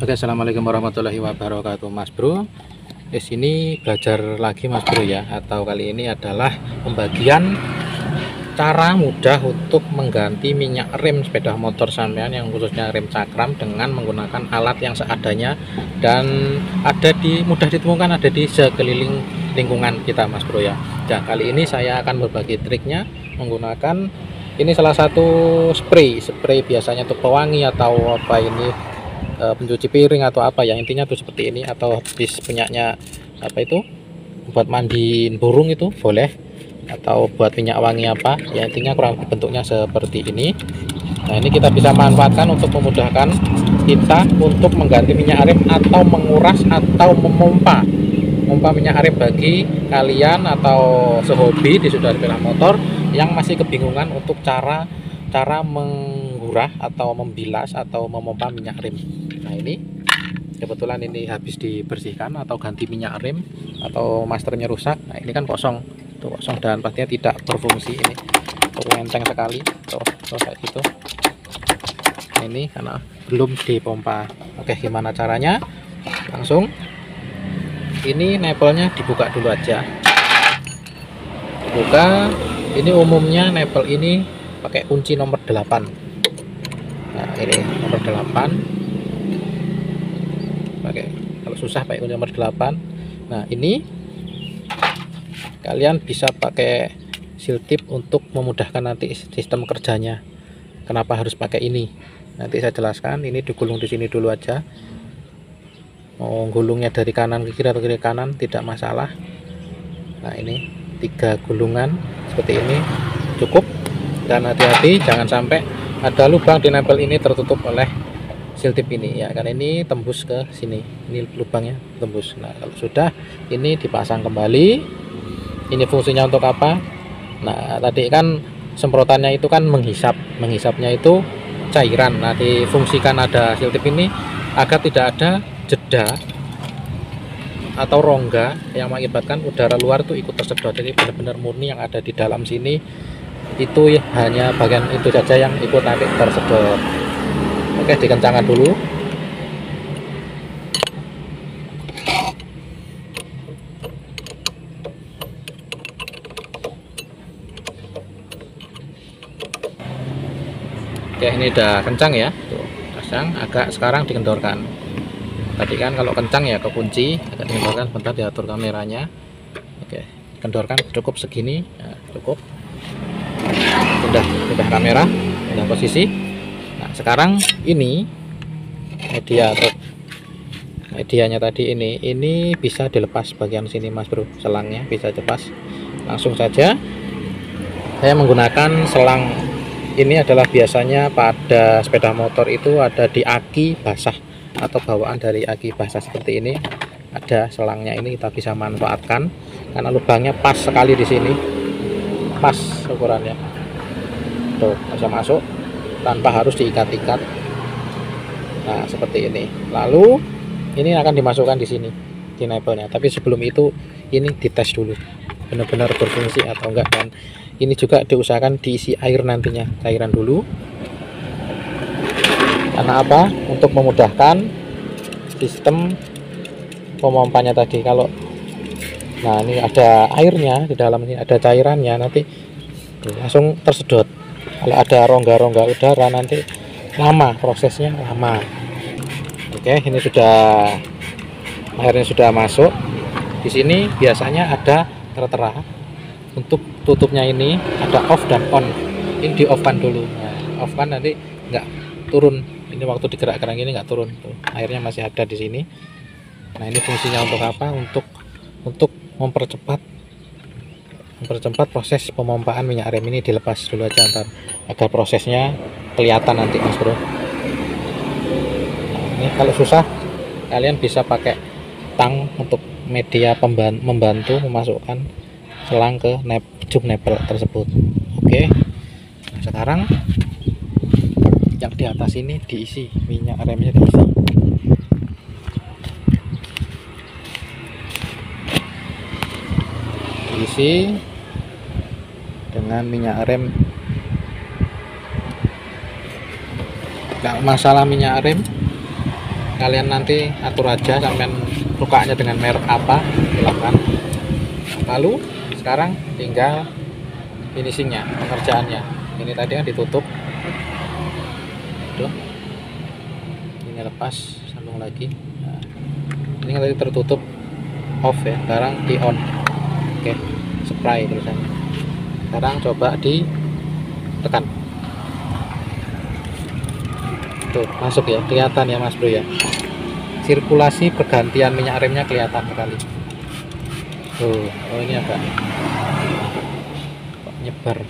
Oke, assalamualaikum warahmatullahi wabarakatuh, Mas Bro. Di sini belajar lagi, Mas Bro ya. Atau kali ini adalah pembagian cara mudah untuk mengganti minyak rem sepeda motor sampean yang khususnya rem cakram dengan menggunakan alat yang seadanya dan ada di mudah ditemukan ada di sekeliling lingkungan kita, Mas Bro ya. Dan kali ini saya akan berbagi triknya menggunakan ini salah satu spray, spray biasanya untuk pewangi atau apa ini uh, pencuci piring atau apa ya intinya tuh seperti ini atau habis punyanya apa itu buat mandiin burung itu boleh atau buat minyak wangi apa ya intinya kurang bentuknya seperti ini. Nah ini kita bisa manfaatkan untuk memudahkan kita untuk mengganti minyak rem atau menguras atau memompa. Memompa minyak rem bagi kalian atau sehobi di sudah sepeda motor yang masih kebingungan untuk cara cara menggurah atau membilas atau memompa minyak rem nah ini kebetulan ini habis dibersihkan atau ganti minyak rem atau masternya rusak. Nah ini kan kosong. Tuh kosong dan pastinya tidak berfungsi ini. Tuh enteng sekali. Tuh, tuh kayak gitu. Nah, ini karena belum dipompa. Oke gimana caranya? Langsung. Ini nepelnya dibuka dulu aja. Dibuka. Ini umumnya nepel ini pakai kunci nomor 8 nah ini nomor 8 pakai kalau susah pakai kunci nomor 8 nah ini kalian bisa pakai seal tip untuk memudahkan nanti sistem kerjanya. Kenapa harus pakai ini? Nanti saya jelaskan ini digulung di sini dulu aja. Mau gulungnya dari kanan ke kiri atau kiri kanan tidak masalah. Nah ini tiga gulungan seperti ini. Cukup. Dan hati-hati jangan sampai ada lubang di nempel ini tertutup oleh seal tip ini. Ya kan ini tembus ke sini. Ini lubangnya tembus. Nah kalau sudah ini dipasang kembali. Ini fungsinya untuk apa? Nah tadi kan semprotannya itu kan menghisap. Menghisapnya itu cairan. Nah difungsikan ada seal tip ini agar tidak ada jeda atau rongga yang mengakibatkan udara luar tuh ikut tersedot. Jadi benar-benar murni yang ada di dalam sini. Itu hanya bagian itu saja yang ikut nanti tersedot oke dikencangkan dulu. Oke ini udah kencang ya. Tuh kencang. Agak sekarang dikendorkan tadi kan kalau kencang ya kekunci agak dikendorkan sebentar diatur kameranya. Oke kendorkan cukup segini. Ya, cukup. Udah udah kamera udah posisi sekarang ini media atau medianya tadi ini ini bisa dilepas bagian sini mas bro. Selangnya bisa lepas langsung saja. Saya menggunakan selang. Ini adalah biasanya pada sepeda motor itu ada di aki basah atau bawaan dari aki basah seperti ini. Ada selangnya ini kita bisa manfaatkan karena lubangnya pas sekali di sini. Pas ukurannya. Tuh bisa masuk tanpa harus diikat-ikat. Nah seperti ini. Lalu ini akan dimasukkan di sini di nipple tapi sebelum itu ini dites dulu benar-benar berfungsi atau enggak. Dan ini juga diusahakan diisi air nantinya cairan dulu. Karena apa? Untuk memudahkan sistem pemompanya tadi. Kalau nah ini ada airnya di dalam ini ada cairannya nanti langsung tersedot kalau ada rongga-rongga udara nanti lama prosesnya lama. Oke ini sudah airnya sudah masuk. Di sini biasanya ada tertera. Untuk tutupnya ini ada off dan on. Ini di off kan dulu. Nah, off kan nanti nggak turun. Ini waktu digerak-gerak ini nggak turun tuh. Airnya masih ada di sini. Nah ini fungsinya untuk apa? Untuk untuk mempercepat mempercepat proses pemompaan minyak rem ini dilepas dulu aja ntar agar prosesnya kelihatan nanti mas bro. Nah, ini kalau susah kalian bisa pakai tang untuk media membantu memasukkan selang ke nep jub nepel tersebut. Oke nah, sekarang yang di atas ini diisi minyak remnya diisi diisi dengan minyak rem. Nggak masalah minyak rem. Kalian nanti atur aja sampean sukanya dengan merek apa silahkan. Lalu sekarang tinggal finishingnya pengerjaannya. Ini tadi kan ditutup. Tuh. ini lepas sambung lagi. Nah, ini tadi tertutup. Off ya sekarang di on. Oke spray tulisannya sekarang coba ditekan tuh masuk ya. Kelihatan ya mas bro ya. Sirkulasi pergantian minyak remnya kelihatan sekali. Tuh oh ini agak nyebar?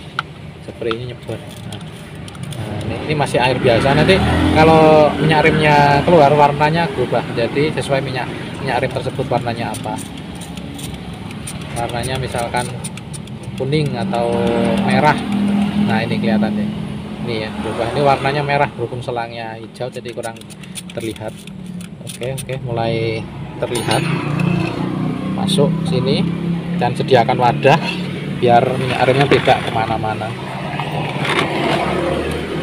Spraynya nyebar. Nah, nah, ini, ini masih air biasa. Nanti kalau minyak remnya keluar warnanya berubah jadi sesuai minyak minyak rem tersebut warnanya apa warnanya misalkan kuning atau merah. Nah ini kelihatan deh ini ya berubah. Ini warnanya merah berhubung selangnya hijau jadi kurang terlihat. Oke oke mulai terlihat. Masuk sini dan sediakan wadah biar minyak remnya tidak ke mana-mana.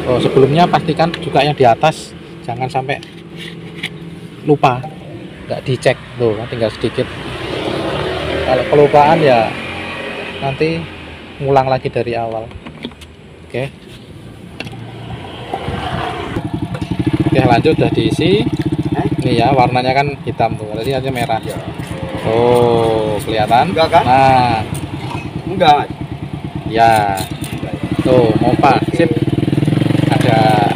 Oh sebelumnya pastikan juga yang di atas jangan sampai lupa. Nggak dicek tuh tinggal sedikit kalau kelupaan ya nanti ngulang lagi dari awal. Oke. Oke lanjut udah diisi. Ini ya warnanya kan hitam tuh. Tadi aja merah. Oh kelihatan? Enggak kan? nah. Enggak. ya. Tuh mompa sip. Ada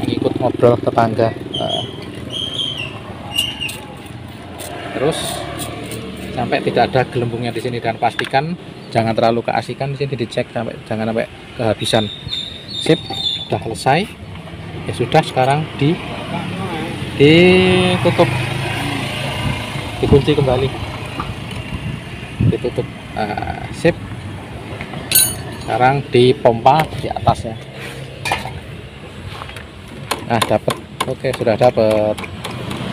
mengikut ngobrol tetangga. Nah. terus sampai tidak ada gelembungnya di sini dan pastikan jangan terlalu keasikan di sini dicek sampai jangan sampai kehabisan. Sip sudah selesai. Ya sudah sekarang di ditutup. Dikunci kembali. Ditutup. Ah, sip. Sekarang dipompa di atasnya nah dapat oke sudah dapat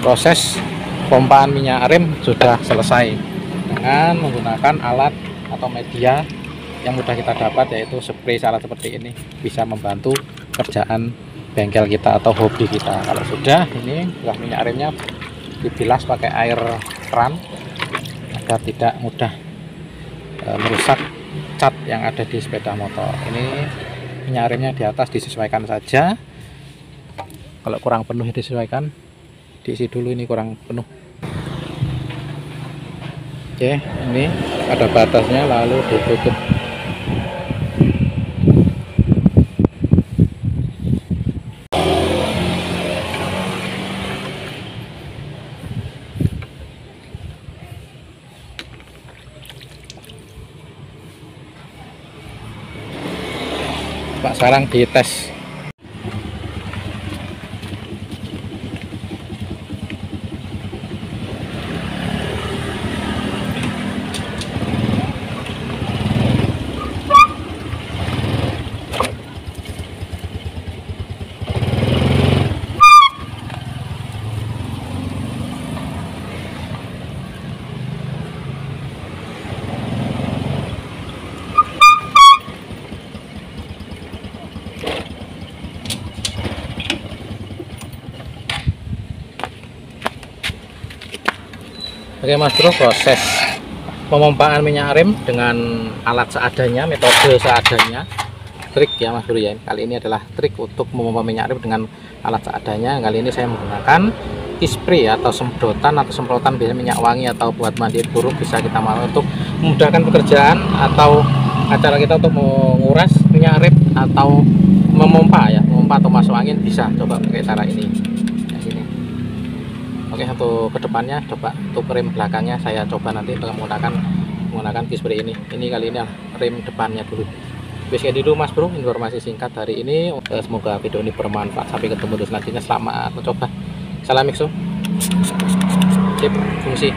proses pompaan minyak rem sudah selesai dengan menggunakan alat atau media yang mudah kita dapat yaitu spray alat seperti ini bisa membantu kerjaan bengkel kita atau hobi kita. Kalau sudah ini sudah minyak remnya dibilas pakai air keran agar tidak mudah e, merusak cat yang ada di sepeda motor. Ini minyak remnya di atas disesuaikan saja. Kalau kurang penuh ya disesuaikan. Diisi dulu ini kurang penuh oke ini ada batasnya lalu ditutup. Pak sekarang dites Oke Mas Bro proses pemompaan minyak rem dengan alat seadanya metode seadanya. Trik ya Mas Bro ya. Kali ini adalah trik untuk memompa minyak rem dengan alat seadanya. Kali ini saya menggunakan spray atau semprotan atau semprotan biasanya minyak wangi atau buat mandi burung bisa kita mau untuk memudahkan pekerjaan atau acara kita untuk menguras minyak rem atau memompa ya. Memompa atau masuk angin bisa. Coba pakai cara ini Oke untuk ke depannya coba untuk rem belakangnya saya coba nanti dengan menggunakan menggunakan spray ini. Ini kali ini rem depannya dulu. Biasanya dulu mas bro informasi singkat hari ini. Semoga video ini bermanfaat. Sampai ketemu di selanjutnya. Selamat mencoba. Salam mixo. Sip fungsi